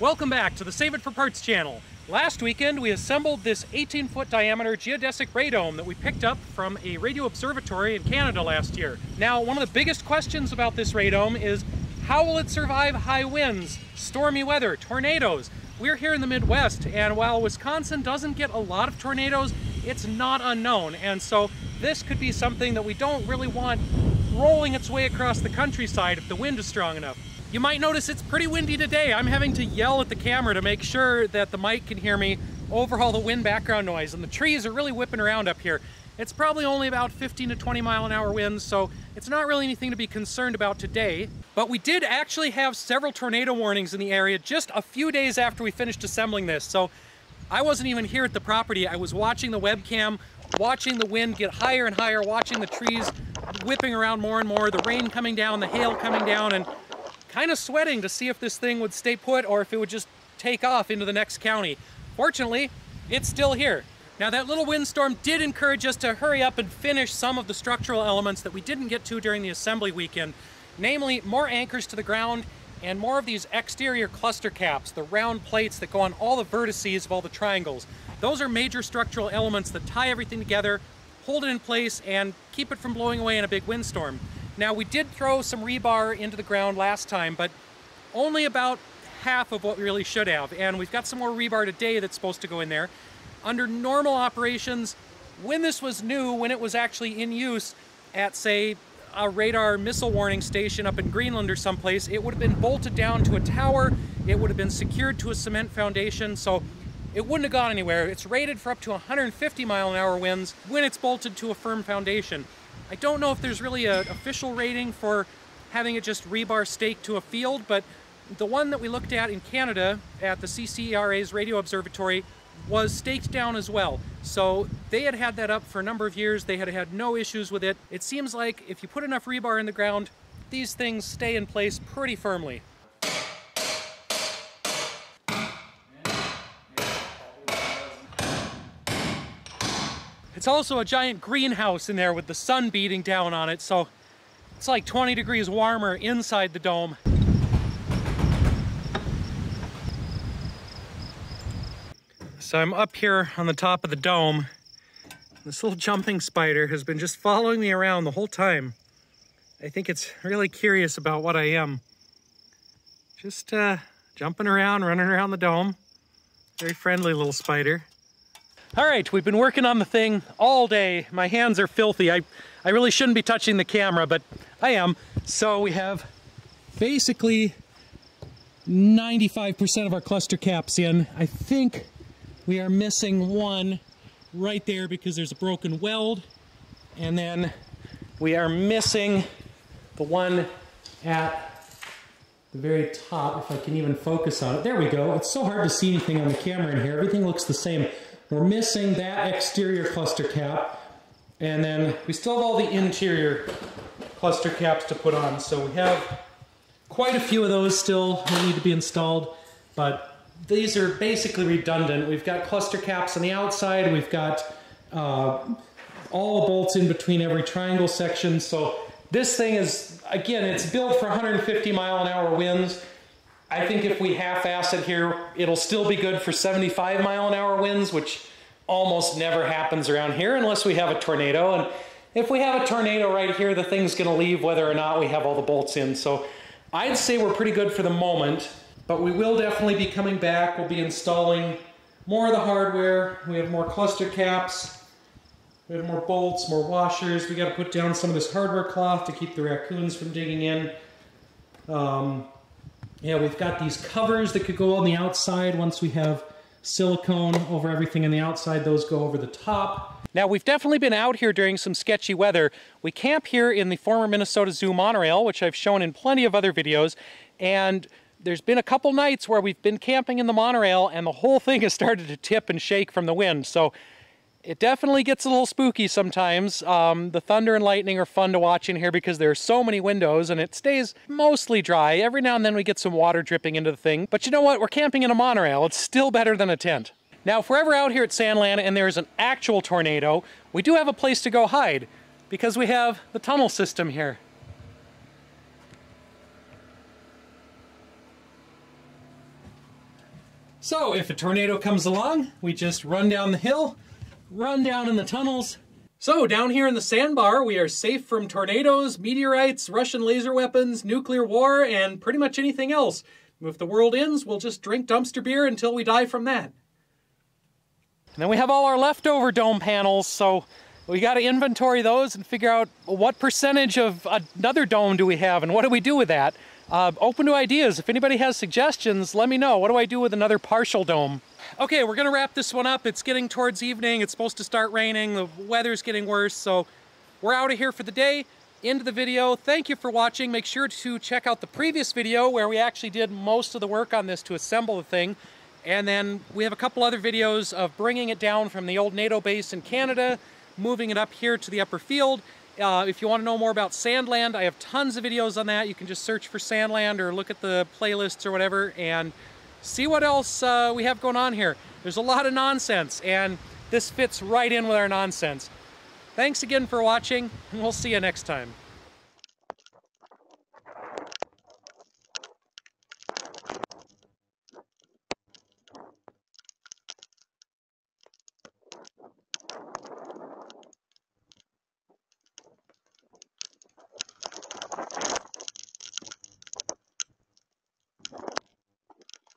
Welcome back to the Save It for Parts channel. Last weekend we assembled this 18 foot diameter geodesic radome that we picked up from a radio observatory in Canada last year. Now one of the biggest questions about this radome is how will it survive high winds, stormy weather, tornadoes? We're here in the Midwest and while Wisconsin doesn't get a lot of tornadoes, it's not unknown and so this could be something that we don't really want rolling its way across the countryside if the wind is strong enough. You might notice it's pretty windy today. I'm having to yell at the camera to make sure that the mic can hear me over all the wind background noise. And the trees are really whipping around up here. It's probably only about 15 to 20 mile an hour winds, so it's not really anything to be concerned about today. But we did actually have several tornado warnings in the area just a few days after we finished assembling this. So I wasn't even here at the property. I was watching the webcam, watching the wind get higher and higher, watching the trees whipping around more and more, the rain coming down, the hail coming down, and kind of sweating to see if this thing would stay put or if it would just take off into the next county. Fortunately, it's still here. Now that little windstorm did encourage us to hurry up and finish some of the structural elements that we didn't get to during the assembly weekend, namely more anchors to the ground and more of these exterior cluster caps, the round plates that go on all the vertices of all the triangles. Those are major structural elements that tie everything together, hold it in place, and keep it from blowing away in a big windstorm. Now we did throw some rebar into the ground last time, but only about half of what we really should have. And we've got some more rebar today that's supposed to go in there. Under normal operations, when this was new, when it was actually in use at say a radar missile warning station up in Greenland or someplace, it would have been bolted down to a tower, it would have been secured to a cement foundation, so it wouldn't have gone anywhere. It's rated for up to 150 mile an hour winds when it's bolted to a firm foundation. I don't know if there's really an official rating for having it just rebar staked to a field, but the one that we looked at in Canada at the CCERA's radio observatory was staked down as well. So they had had that up for a number of years. They had had no issues with it. It seems like if you put enough rebar in the ground, these things stay in place pretty firmly. It's also a giant greenhouse in there with the sun beating down on it, so it's like 20 degrees warmer inside the dome. So I'm up here on the top of the dome. This little jumping spider has been just following me around the whole time. I think it's really curious about what I am. Just uh, jumping around, running around the dome. Very friendly little spider. All right, we've been working on the thing all day. My hands are filthy. I, I really shouldn't be touching the camera, but I am. So we have basically 95% of our cluster caps in. I think we are missing one right there because there's a broken weld. And then we are missing the one at the very top, if I can even focus on it. There we go. It's so hard to see anything on the camera in here. Everything looks the same. We're missing that exterior cluster cap. And then we still have all the interior cluster caps to put on. So we have quite a few of those still that need to be installed, but these are basically redundant. We've got cluster caps on the outside. We've got uh, all the bolts in between every triangle section. So this thing is, again, it's built for 150 mile an hour winds. I think if we half-ass it here, it'll still be good for 75 mile an hour winds, which almost never happens around here unless we have a tornado. And if we have a tornado right here, the thing's gonna leave whether or not we have all the bolts in. So I'd say we're pretty good for the moment, but we will definitely be coming back. We'll be installing more of the hardware. We have more cluster caps. We have more bolts, more washers. We got to put down some of this hardware cloth to keep the raccoons from digging in. Um, yeah, we've got these covers that could go on the outside once we have silicone over everything on the outside. Those go over the top. Now, we've definitely been out here during some sketchy weather. We camp here in the former Minnesota Zoo monorail, which I've shown in plenty of other videos, and there's been a couple nights where we've been camping in the monorail and the whole thing has started to tip and shake from the wind. So it definitely gets a little spooky sometimes. Um, the thunder and lightning are fun to watch in here because there are so many windows and it stays mostly dry. Every now and then we get some water dripping into the thing. But you know what? We're camping in a monorail. It's still better than a tent. Now, if we're ever out here at Sandland and there's an actual tornado, we do have a place to go hide because we have the tunnel system here. So if a tornado comes along, we just run down the hill, run down in the tunnels. So down here in the sandbar, we are safe from tornadoes, meteorites, Russian laser weapons, nuclear war, and pretty much anything else. If the world ends, we'll just drink dumpster beer until we die from that. And then we have all our leftover dome panels, so we got to inventory those and figure out what percentage of another dome do we have and what do we do with that. Uh, open to ideas. If anybody has suggestions, let me know. What do I do with another partial dome? Okay, we're gonna wrap this one up. It's getting towards evening. It's supposed to start raining. The weather's getting worse, so we're out of here for the day. End of the video. Thank you for watching. Make sure to check out the previous video where we actually did most of the work on this to assemble the thing. And then we have a couple other videos of bringing it down from the old NATO base in Canada, moving it up here to the upper field, uh, if you want to know more about Sandland, I have tons of videos on that. You can just search for Sandland or look at the playlists or whatever and see what else uh, we have going on here. There's a lot of nonsense and this fits right in with our nonsense. Thanks again for watching and we'll see you next time.